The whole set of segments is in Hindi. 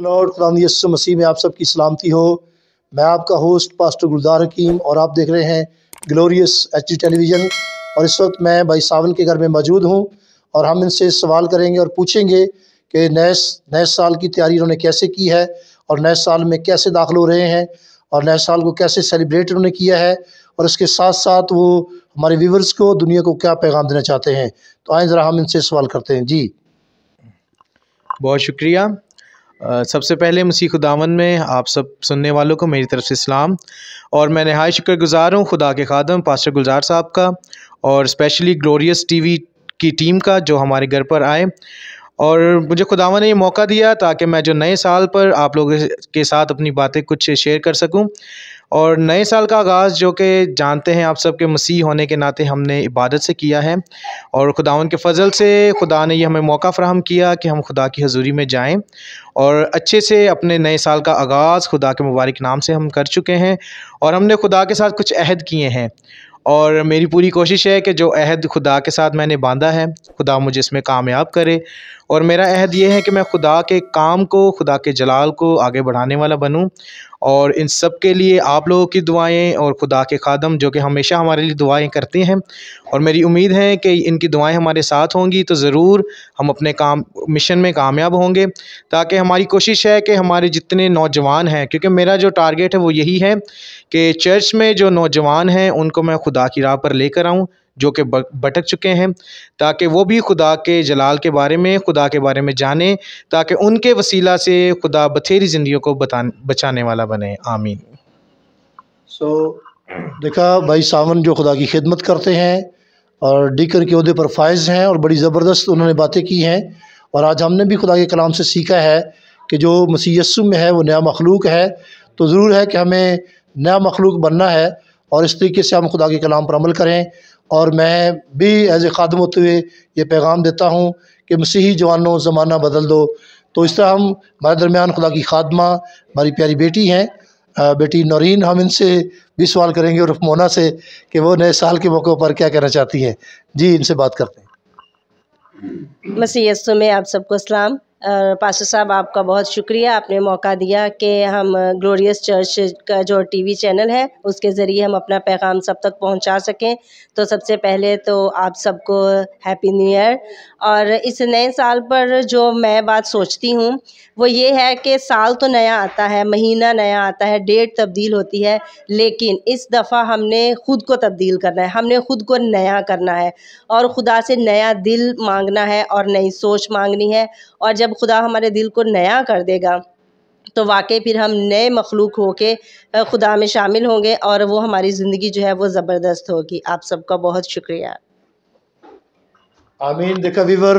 लॉर्ड खुदाम यसु मसीह में आप सबकी सलामती हो। मैं आपका होस्ट, पास्टर गुलदार हकीम, और आप देख रहे हैं ग्लोरियस एच टेलीविज़न। और इस वक्त मैं भाई सावन के घर में मौजूद हूँ, और हम इनसे सवाल करेंगे और पूछेंगे कि नए नए साल की तैयारी इन्होंने कैसे की है, और नए साल में कैसे दाखिल हो रहे हैं, और नए साल को कैसे सेलिब्रेट उन्होंने किया है, और इसके साथ साथ वो हमारे व्यूवर्स को, दुनिया को क्या पैगाम देना चाहते हैं। तो आए ज़रा हम इनसे सवाल करते हैं। जी। बहुत शुक्रिया। सबसे पहले मसीह खुदावन में आप सब सुनने वालों को मेरी तरफ़ से इस्लाम और मैं नहाय शुक्रगुजार हूँ खुदा के खादम, पास्टर गुलजार साहब का और स्पेशली ग्लोरियस टीवी की टीम का जो हमारे घर पर आए। और मुझे खुदावन ने ये मौका दिया ताकि मैं जो नए साल पर आप लोगों के साथ अपनी बातें कुछ शेयर कर सकूँ। और नए साल का आगाज़ जो कि जानते हैं आप सब के मसीह होने के नाते हमने इबादत से किया है। और खुदावन के फ़ज़ल से खुदा ने ये हमें मौका फ़राहम किया कि हम खुदा की हजूरी में जाएँ। और अच्छे से अपने नए साल का आगाज़ खुदा के मुबारक नाम से हम कर चुके हैं और हमने खुदा के साथ कुछ अहद किए हैं। और मेरी पूरी कोशिश है कि जो अहद खुदा के साथ मैंने बांधा है, खुदा मुझे इसमें कामयाब करे। और मेरा अहद ये है कि मैं खुदा के काम को, खुदा के जलाल को आगे बढ़ाने वाला बनूं। और इन सब के लिए आप लोगों की दुआएँ और खुदा के खादम, जो कि हमेशा हमारे लिए दुआएँ करते हैं। और मेरी उम्मीद है कि इनकी दुआएँ हमारे साथ होंगी तो ज़रूर हम अपने काम, मिशन में कामयाब होंगे, ताकि हमारी कोशिश है कि हमारे जितने नौजवान हैं, क्योंकि मेरा जो टारगेट है वो यही है कि चर्च में जो नौजवान हैं, उनको मैं खुदा की राह पर लेकर आऊँ जो कि भटक चुके हैं ताकि वो भी खुदा के जलाल के बारे में खुदा के बारे में जाने ताकि उनके वसीला से खुदा बथेरी ज़िंदगी को बचाने वाला बने। आमीन। सो so, देखा भाई सावन जो खुदा की खिदमत करते हैं और डीकर के अहदे पर फायज़ हैं और बड़ी ज़बरदस्त उन्होंने बातें की हैं और आज हमने भी खुदा के कलाम से सीखा है कि जो मसीह में है वो नया मखलूक है। तो ज़रूर है कि हमें नया मखलूक बनना है और इस तरीके से हम खुदा के कलाम पर अमल करें। और मैं भी एज ए खादम होते हुए ये पैगाम देता हूँ कि मसीही जवानों, ज़माना बदल दो। तो इस तरह हम हमारे दरमियान खुदा की खादमा, हमारी प्यारी बेटी हैं। बेटी नौरीन, हम इनसे भी सवाल करेंगे और मोना से कि वो नए साल के मौक़ों पर क्या कहना चाहती हैं। जी, इनसे बात करते हैं। मसीह में आप सबको इस्लाम पास्टर साहब, आपका बहुत शुक्रिया। आपने मौका दिया कि हम ग्लोरियस चर्च का जो टीवी चैनल है, उसके ज़रिए हम अपना पैगाम सब तक पहुँचा सकें। तो सबसे पहले तो आप सबको हैप्पी न्यू ईयर और इस नए साल पर जो मैं बात सोचती हूँ, वो ये है कि साल तो नया आता है, महीना नया आता है, डेट तब्दील होती है, लेकिन इस दफ़ा हमने ख़ुद को तब्दील करना है, हमने ख़ुद को नया करना है। और खुदा से नया दिल मांगना है और नई सोच मांगनी है। और जब खुदा हमारे दिल को नया कर देगा तो वाकई फिर हम नए मखलूक हो के खुदा में शामिल होंगे और वो हमारी ज़िंदगी जो है वो ज़बरदस्त होगी। आप सबका बहुत शुक्रिया। आमीन। देखा वीवर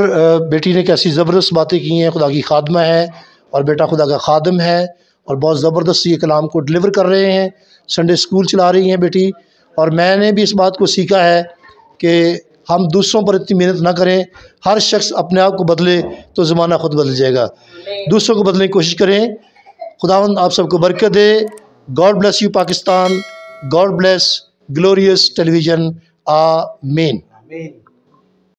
बेटी ने कैसी ज़बरदस्त बातें की हैं। खुदा की खादमा है और बेटा खुदा का खादम है और बहुत ज़बरदस्त ये कलाम को डिलीवर कर रहे हैं। संडे स्कूल चला रही हैं बेटी और मैंने भी इस बात को सीखा है कि हम दूसरों पर इतनी मेहनत ना करें, हर शख्स अपने आप को बदले तो ज़माना ख़ुद बदल जाएगा। दूसरों को बदलने की कोशिश करें। खुदा आप सबको बरकत दे। God bless you Pakistan. God bless glorious television amen